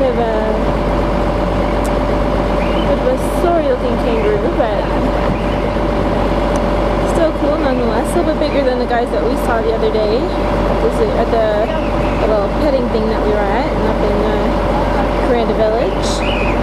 kind of uh, a bit of a sorry looking kangaroo, but still cool nonetheless. A little bit bigger than the guys that we saw the other day at the little petting thing that we were at up in uh, Kuranda Village.